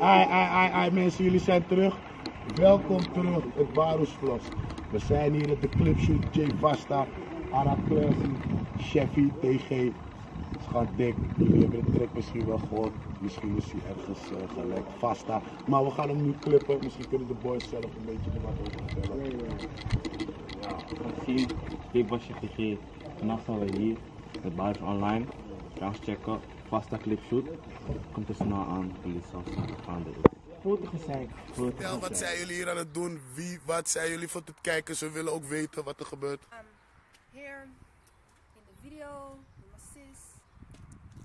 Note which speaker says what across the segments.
Speaker 1: Ai, ai, ai, ai, mensen, jullie zijn terug. Welkom terug op Barus Vlogs. We zijn hier op de clipshoot. Jay Vasta, Ara Cheffy, TG. Het is gewoon dik. Jullie hebben de track misschien wel gehoord. Misschien is hij ergens uh, gelijk Vasta. Maar we gaan hem nu clippen. Misschien kunnen de boys zelf een beetje er wat over vertellen.
Speaker 2: Zien, ik was je GG. Vannacht zijn we hier met Barus Online. Ga eens checken. Vasta clipshoot. Komt er snel aan. Jullie snel gaande is.
Speaker 1: Ja, wat zijn jullie hier aan het doen? Wie, wat zijn jullie voor het kijken? Ze willen ook weten wat er gebeurt.
Speaker 3: With my sis,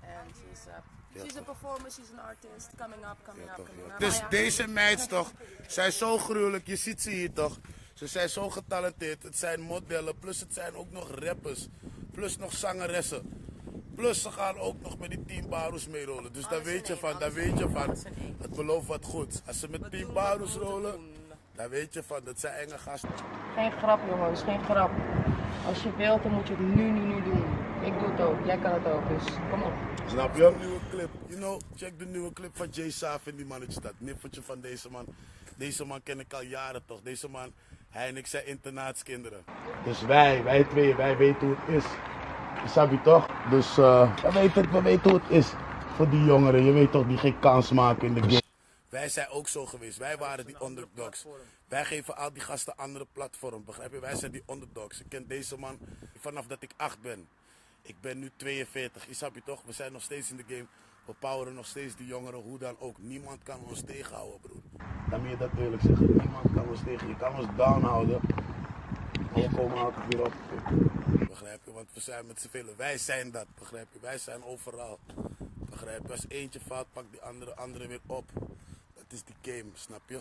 Speaker 3: and she's a she's a performer, she's an artist, coming up, coming up, coming up.
Speaker 1: Dus deze meid toch, zij is zo gruwelijk, je ziet ze hier toch. Ze zijn zo getalenteerd, het zijn modellen, plus het zijn ook nog rappers, plus nog zangeressen. Plus ze gaan ook nog met die Team Barus meerollen. Dus daar weet je van, daar weet je van, het belooft wat goed. Als ze met Team Barus rollen, dan weet je van, dat zijn enge gasten.
Speaker 4: Geen grap jongens, geen grap. Als je wilt, dan moet je het nu, nu, nu doen. Ik doe het ook, jij kan het ook, dus kom op.
Speaker 1: Snap je? Nieuwe clip. You know, check de nieuwe clip van Jay Saaf en die mannetje dat. Nippertje van deze man. Deze man ken ik al jaren toch. Deze man, hij en ik zijn internaatskinderen. Dus wij, wij twee, wij weten hoe het is. Snap je toch? Dus eh we, weten, we weten hoe het is voor die jongeren. Je weet toch, die geen kans maken in de game. Wij zijn ook zo geweest. Wij waren die underdogs. Wij geven al die gasten andere platform. Begrijp je? Wij zijn die underdogs. Ik ken deze man vanaf dat ik acht ben. Ik ben nu 42. Je snap je toch? We zijn nog steeds in de game. We poweren nog steeds die jongeren, hoe dan ook. Niemand kan ons tegenhouden, broer. Dan moet je dat eerlijk zeggen. Niemand kan ons tegen. Je kan ons down houden. En we komen altijd weer op. Begrijp je? Want we zijn met z'n velen. Wij zijn dat, begrijp je? Wij zijn overal. Begrijp je? Als eentje fout, pakt die andere, andere weer op. Is die game, snap je?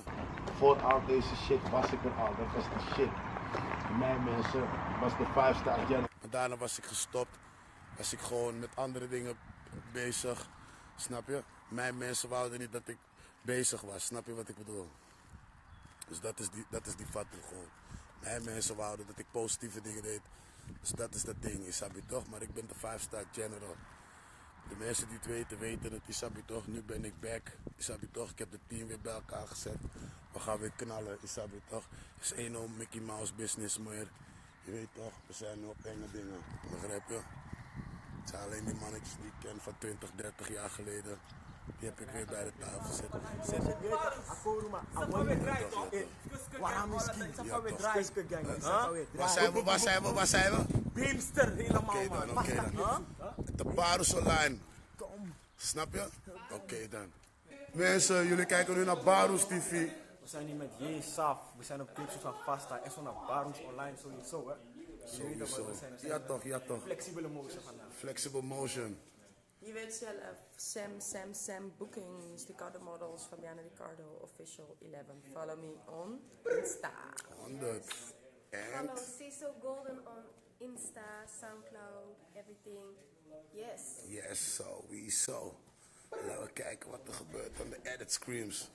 Speaker 1: Voor al deze shit was ik er al. Dat was de shit. Mijn mensen was de 5 star general. Daarna was ik gestopt. Was ik gewoon met andere dingen bezig. Snap je? Mijn mensen wouden niet dat ik bezig was. Snap je wat ik bedoel? Dus dat is die, dat is die gewoon. Mijn mensen wouden dat ik positieve dingen deed. Dus dat is dat ding, snap je toch? Maar ik ben de 5 star general. De mensen die het weten, weten het, je toch? Nu ben ik back, je toch? Ik heb het team weer bij elkaar gezet. We gaan weer knallen, je toch? Het is één om Mickey Mouse business meer. Je weet toch, we zijn nu op enge dingen, begrijp je? Het zijn alleen die mannetjes die ik ken van 20, 30 jaar geleden. Die heb ik weer bij de tafel zitten. Zet-
Speaker 5: Waarom is King?
Speaker 1: Ja,
Speaker 5: Safa we
Speaker 1: toch.
Speaker 5: draai ke gang. Safa we
Speaker 1: Waar zijn we, waar zijn we, waar zijn we?
Speaker 5: Beamster helemaal
Speaker 1: Oké dan,
Speaker 5: man.
Speaker 1: oké dan. De Barus Online. Snap je? Oké dan. Mensen, jullie kijken nu naar Barus TV.
Speaker 5: We zijn hier met J Saf. We zijn op Clipshoot van Pasta. En zo naar Barons Online sowieso hè.
Speaker 1: Sowieso.
Speaker 5: we zijn, we zijn
Speaker 1: Ja toch, ja toch.
Speaker 5: flexibele motion vandaag.
Speaker 1: Flexible motion.
Speaker 3: Je weet zelf, Sam, Sam, Sam Bookings, Ricardo Models, Fabiana Ricardo, Official 11. Follow me on Insta.
Speaker 1: 100. En
Speaker 6: Follow Cecil Golden on Insta, SoundCloud, everything. Yes.
Speaker 1: yes, sowieso. Laten we kijken wat er gebeurt aan de edit screams.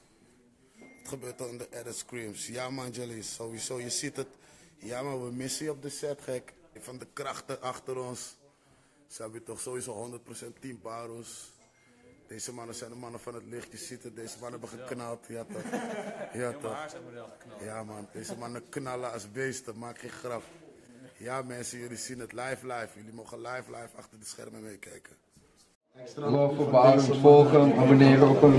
Speaker 1: Wat gebeurt er aan de edit screams? Ja man, Jelly, sowieso. Je ziet het. Ja man, we missen je op de set, gek. Van de krachten achter ons. Ze hebben toch sowieso 100% team Barus. Deze mannen zijn de mannen van het licht. Je ziet het, deze mannen hebben geknald. Ja toch? Ja toch? Ja man, deze mannen knallen als beesten. Maak geen grap. Ja mensen, jullie zien het live live. Jullie mogen live live achter de schermen meekijken.
Speaker 7: Love voor Barums, volgen, abonneren op hem.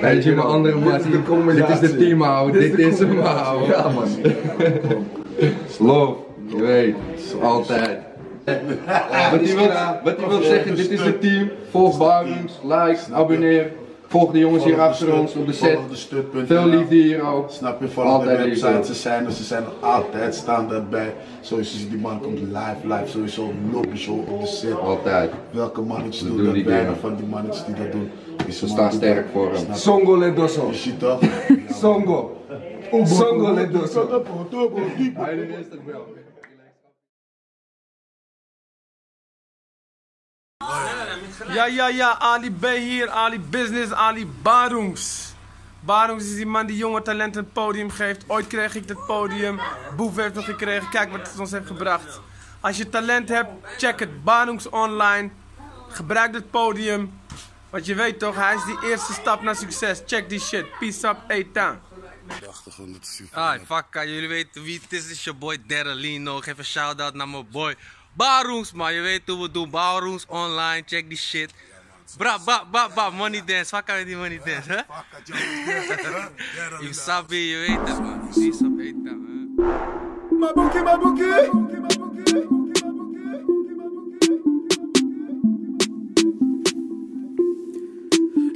Speaker 7: Weet je, mijn andere mattie. Dit is de team ouwe, dit is hem ouwe. Ja man. Love, je weet, altijd. Wat hij wil, wat hij wil zeggen, dit is het team. Volg Barums, like, abonneer. Volg de jongens hier achter ons op de set. Veel liefde hier ook.
Speaker 1: Snap je, volg de website. Ze zijn er, ze zijn er altijd staan daarbij. Sowieso, die man komt live, live. Sowieso, lobby show op de set.
Speaker 7: Altijd.
Speaker 1: Welke mannetjes
Speaker 7: We
Speaker 1: doen,
Speaker 7: doen
Speaker 1: dat?
Speaker 7: dingen.
Speaker 1: van die mannetjes die dat doen. Man
Speaker 7: staan sterk
Speaker 1: dat.
Speaker 7: voor hem.
Speaker 8: Songo le dosso.
Speaker 1: Je ziet toch?
Speaker 8: Songo. Songo le dosso.
Speaker 7: Hij is het wel.
Speaker 9: Ja, ja, ja, Ali B hier, Ali Business, Ali Barungs. Barungs is die man die jonge talenten het podium geeft. Ooit kreeg ik het podium, Boef heeft het gekregen, kijk wat het ons heeft gebracht. Als je talent hebt, check het, Barungs online. Gebruik het podium. Want je weet toch, hij is die eerste stap naar succes. Check die shit, peace up, Etan.
Speaker 1: De achtergrond, het is super.
Speaker 10: Ah, fuck, jullie weten wie het is. Het is je boy Derelino. Geef een shout-out naar mijn boy Baroens, man. Je weet hoe we doen. Baroens online. Check die shit. Bra, ba, ba, ba, money dance. Fuck met die money dance, hè? Je sabi, je weet het, man. Peace up, Etan, hè?
Speaker 8: Mabuki, mabuki.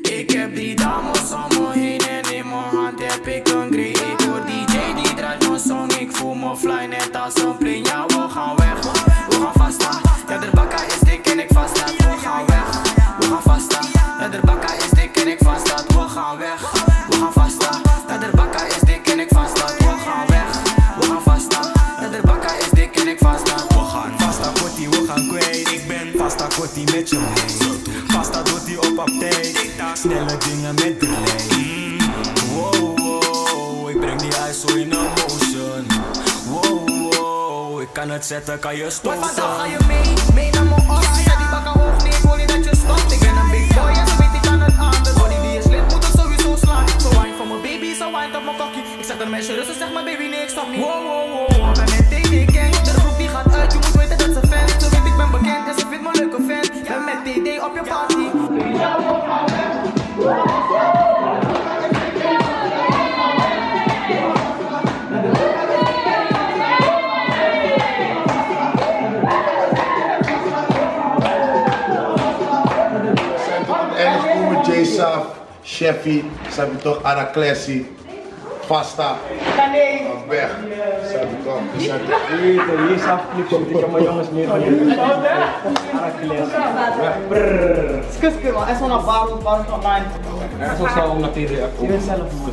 Speaker 11: Ik heb die dames om me heen en in mijn hand heb ik een grey. Ik hoor DJ die draait mijn song, ik voel me fly net als een plane. Ja, we gaan weg,
Speaker 12: vasta kortie met je mee. Vasta doet die op tijd. Snelle dingen met de lijn. Wow, wow, ik breng die ijs zo in een motion. Wow, wow, ik kan het zetten, kan je
Speaker 11: Boy,
Speaker 12: stoten.
Speaker 11: vandaag ga je mee, mee naar mijn os. Zet die bakken hoog, nee, ik wil niet dat je stopt. Ik ben een big boy en ze weet ik kan het aan. De body die is lid, moet het sowieso slaan. Zo wine van mijn baby, zo wine op mijn kokkie. Ik zeg de meisje rustig, zeg maar baby, nee, ik stop niet. Wow, wow,
Speaker 1: Cheffy, ze hebben toch Araclesi, Vasta. Op weg. Ze hebben toch.
Speaker 5: Weet het, hier is afklippen. Ik heb mijn jongens meegeleerd.
Speaker 4: Skuskur man, en zo naar Barungs, Barungs online.
Speaker 5: En zo zou om naar TD
Speaker 4: Je bent zelf man.